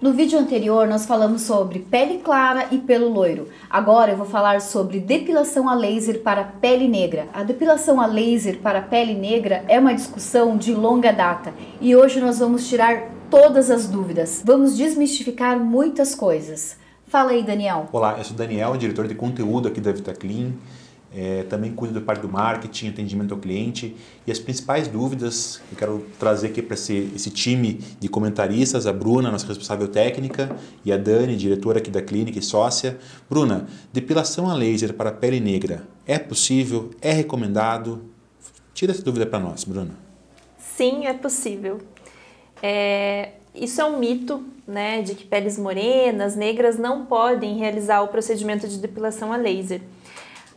No vídeo anterior nós falamos sobre pele clara e pelo loiro. Agora eu vou falar sobre depilação a laser para pele negra. A depilação a laser para pele negra é uma discussão de longa data e hoje nós vamos tirar todas as dúvidas. Vamos desmistificar muitas coisas. Fala aí, Daniel. Olá, eu sou Daniel, diretor de conteúdo aqui da VitaClean. É, também cuido da parte do marketing, atendimento ao cliente e as principais dúvidas que eu quero trazer aqui para esse, esse time de comentaristas, a Bruna, nossa responsável técnica, e a Dani, diretora aqui da clínica e sócia. Bruna, depilação a laser para pele negra é possível? É recomendado? Tira essa dúvida para nós, Bruna. Sim, é possível. É, isso é um mito, né, de que peles morenas, negras não podem realizar o procedimento de depilação a laser.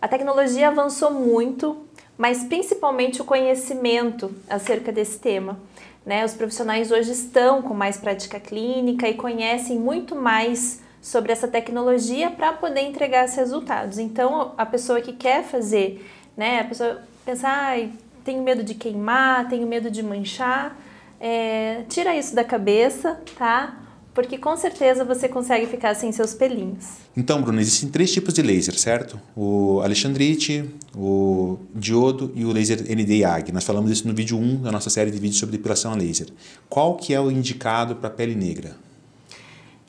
A tecnologia avançou muito, mas principalmente o conhecimento acerca desse tema. Né? Os profissionais hoje estão com mais prática clínica e conhecem muito mais sobre essa tecnologia para poder entregar esses resultados. Então, a pessoa que quer fazer, né, a pessoa pensa, ah, tenho medo de queimar, tenho medo de manchar, é, tira isso da cabeça, tá? Porque com certeza você consegue ficar sem seus pelinhos. Então, Bruno, existem três tipos de laser, certo? O Alexandrite, o diodo e o laser ND-YAG. Nós falamos isso no vídeo 1 da nossa série de vídeos sobre depilação a laser. Qual que é o indicado para pele negra?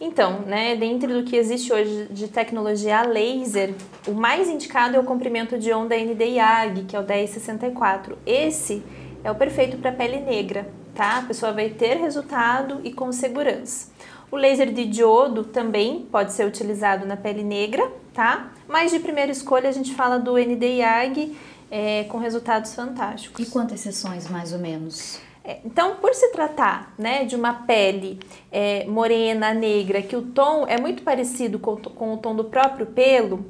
Então, né, dentro do que existe hoje de tecnologia a laser, o mais indicado é o comprimento de onda ND-YAG, que é o 1064. Esse é o perfeito para pele negra, tá? A pessoa vai ter resultado e com segurança. O laser de diodo também pode ser utilizado na pele negra, tá? Mas de primeira escolha a gente fala do ND-YAG é, com resultados fantásticos. E quantas sessões mais ou menos? É, então, por se tratar né, de uma pele é, morena, negra, que o tom é muito parecido com, com o tom do próprio pelo,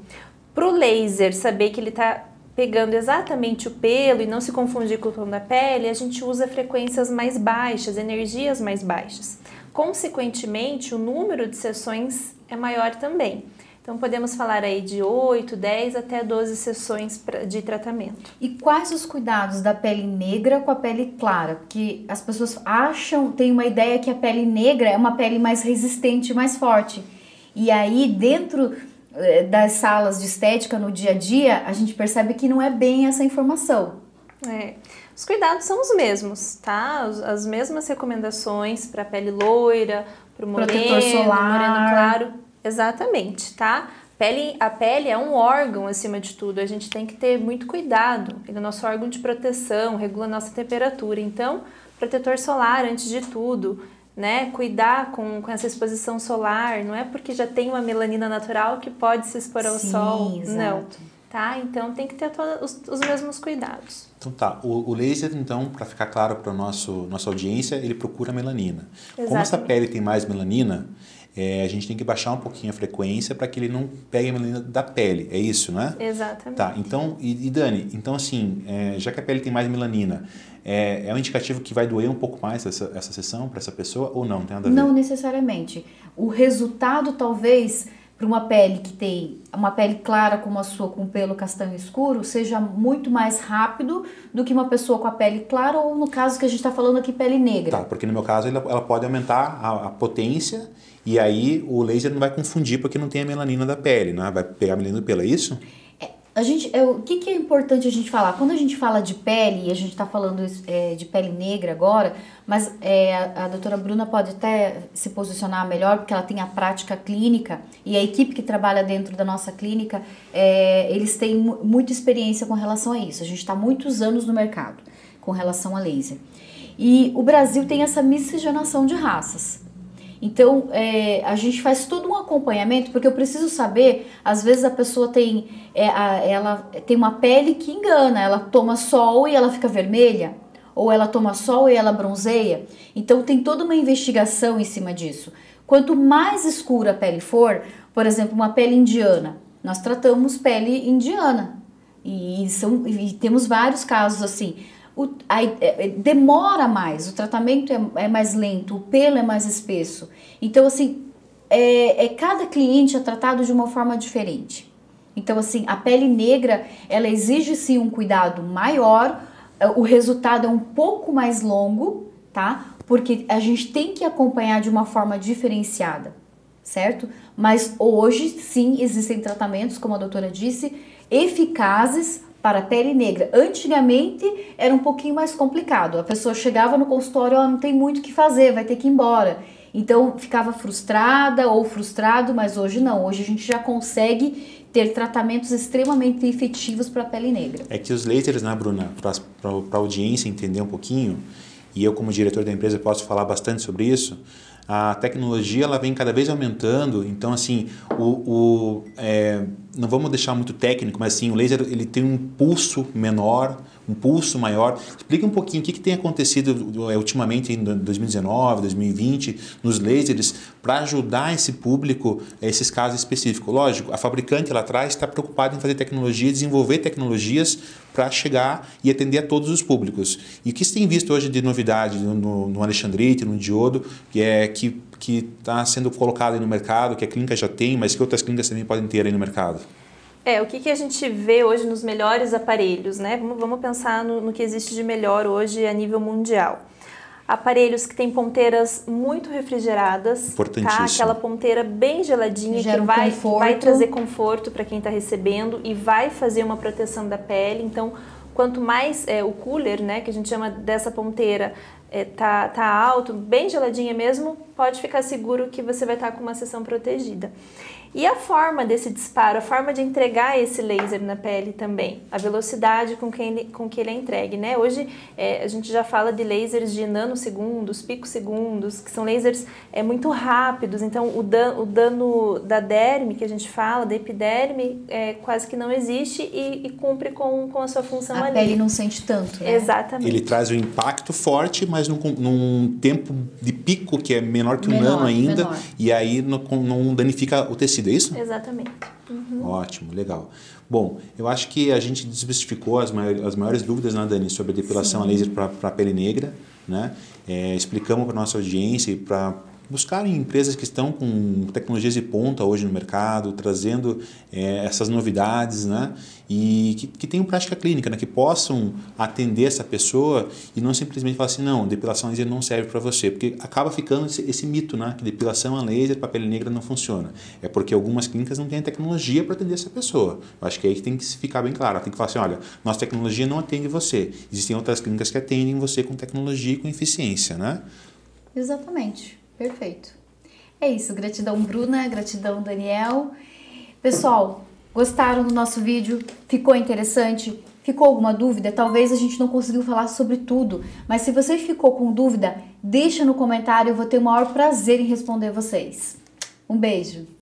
para o laser saber que ele está pegando exatamente o pelo e não se confundir com o tom da pele, a gente usa frequências mais baixas, energias mais baixas. Consequentemente, o número de sessões é maior também. Então, podemos falar aí de 8, 10 até 12 sessões de tratamento. E quais os cuidados da pele negra com a pele clara? Porque as pessoas acham, têm uma ideia que a pele negra é uma pele mais resistente, mais forte. E aí, dentro das salas de estética no dia a dia, a gente percebe que não é bem essa informação. É. Os cuidados são os mesmos, tá? As mesmas recomendações para pele loira, para o moreno, moreno claro. Exatamente, tá? Pele, a pele é um órgão acima de tudo, a gente tem que ter muito cuidado. Ele é nosso órgão de proteção, regula a nossa temperatura. Então, protetor solar antes de tudo, né? Cuidar com, com essa exposição solar, não é porque já tem uma melanina natural que pode se expor ao Sim, sol. Exato. Não tá? Então tem que ter todos os, os mesmos cuidados. Então tá, o, o laser então, para ficar claro para nosso nossa audiência, ele procura melanina. Exatamente. Como essa pele tem mais melanina, é, a gente tem que baixar um pouquinho a frequência para que ele não pegue a melanina da pele, é isso, né? Exatamente. Tá, então, e, e Dani, então assim, é, já que a pele tem mais melanina, é, é um indicativo que vai doer um pouco mais essa, essa sessão para essa pessoa ou não? Tem nada a ver? Não necessariamente. O resultado talvez para uma pele que tem uma pele clara como a sua com pelo castanho escuro seja muito mais rápido do que uma pessoa com a pele clara ou no caso que a gente está falando aqui pele negra. Tá, porque no meu caso ela, ela pode aumentar a, a, potência e aí o laser não vai confundir porque não tem a melanina da pele, né? Vai pegar a melanina do pelo, é isso? A gente, é, o que, que, é importante a gente falar? Quando a gente fala de pele, e a gente está falando é, de pele negra agora, mas é, a, a, doutora Bruna pode até se posicionar melhor, porque ela tem a prática clínica e a equipe que trabalha dentro da nossa clínica, é, eles têm muita experiência com relação a isso. A gente está muitos anos no mercado com relação a laser. E o Brasil tem essa miscigenação de raças. Então, é, a gente faz todo um acompanhamento, porque eu preciso saber, às vezes a pessoa tem, é, a, ela tem uma pele que engana, ela toma sol e ela fica vermelha, ou ela toma sol e ela bronzeia. Então, tem toda uma investigação em cima disso. Quanto mais escura a pele for, por exemplo, uma pele indiana, nós tratamos pele indiana. E, são, e temos vários casos assim o, a, é, é, demora mais, o tratamento é, é, mais lento, o pelo é mais espesso. Então, assim, é, é, cada cliente é tratado de uma forma diferente. Então, assim, a pele negra, ela exige sim um cuidado maior, é, o resultado é um pouco mais longo, tá? porque a gente tem que acompanhar de uma forma diferenciada, certo? Mas hoje sim existem tratamentos, como a doutora disse, eficazes para a pele negra. Antigamente era um pouquinho mais complicado. A pessoa chegava no consultório, oh, não tem muito o que fazer, vai ter que ir embora. Então ficava frustrada ou frustrado, mas hoje não. Hoje a gente já consegue ter tratamentos extremamente efetivos para a pele negra. É que os lasers, né, Bruna, para a audiência entender um pouquinho, e eu como diretor da empresa posso falar bastante sobre isso, a tecnologia ela vem cada vez aumentando, então assim, o, o é, não vamos deixar muito técnico, mas assim, o laser ele tem um pulso menor, um pulso maior. Explica um pouquinho o que, que tem acontecido é, ultimamente em 2019, 2020, nos lasers, para ajudar esse público, esses casos específicos. Lógico, a fabricante lá atrás está preocupada em fazer tecnologia, desenvolver tecnologias para chegar e atender a todos os públicos. E o que se tem visto hoje de novidade no, no Alexandrite, no Diodo, que é que está sendo colocado no mercado, que a clínica já tem, mas que outras clínicas também podem ter aí no mercado? É, o que, que a gente vê hoje nos melhores aparelhos, né? Vamos, vamos pensar no, no que existe de melhor hoje a nível mundial aparelhos que têm ponteiras muito refrigeradas, tá? Aquela ponteira bem geladinha Gera que vai, conforto. vai trazer conforto para quem está recebendo e vai fazer uma proteção da pele. Então, quanto mais é, o cooler, né, que a gente chama dessa ponteira, é, tá, tá alto, bem geladinha mesmo, pode ficar seguro que você vai estar tá com uma seção protegida. E a forma desse disparo, a forma de entregar esse laser na pele também, a velocidade com que ele, com que ele é entregue, né? Hoje é, a gente já fala de lasers de nanosegundos, picosegundos, que são lasers é, muito rápidos, então o, dan, o dano da derme que a gente fala, da epiderme, é, quase que não existe e, e cumpre com, com a sua função a ali. A pele não sente tanto, né? Exatamente. Ele traz um impacto forte, mas num, num tempo de pico que é menor que o Menor, nano ainda, menor. e aí não, não danifica o tecido, é isso? Exatamente. Uhum. Ótimo, legal. Bom, eu acho que a gente desmistificou as maiores, as maiores dúvidas, né, Dani, sobre a depilação a laser para a pele negra, né? É, explicamos para nossa audiência e para buscarem empresas que estão com tecnologias de ponta hoje no mercado, trazendo é, essas novidades, né? E que, que tenham prática clínica, né? Que possam atender essa pessoa e não simplesmente falar assim, não, depilação laser não serve para você, porque acaba ficando esse, esse, mito, né? Que depilação a laser para pele negra não funciona. É porque algumas clínicas não têm tecnologia para atender essa pessoa. Eu acho que aí tem que ficar bem claro. Tem que falar assim, olha, nossa tecnologia não atende você. Existem outras clínicas que atendem você com tecnologia e com eficiência, né? Exatamente. Perfeito. É isso. Gratidão, Bruna. Gratidão, Daniel. Pessoal, gostaram do nosso vídeo? Ficou interessante? Ficou alguma dúvida? Talvez a gente não conseguiu falar sobre tudo, mas se você ficou com dúvida, deixa no comentário, eu vou ter o maior prazer em responder vocês. Um beijo!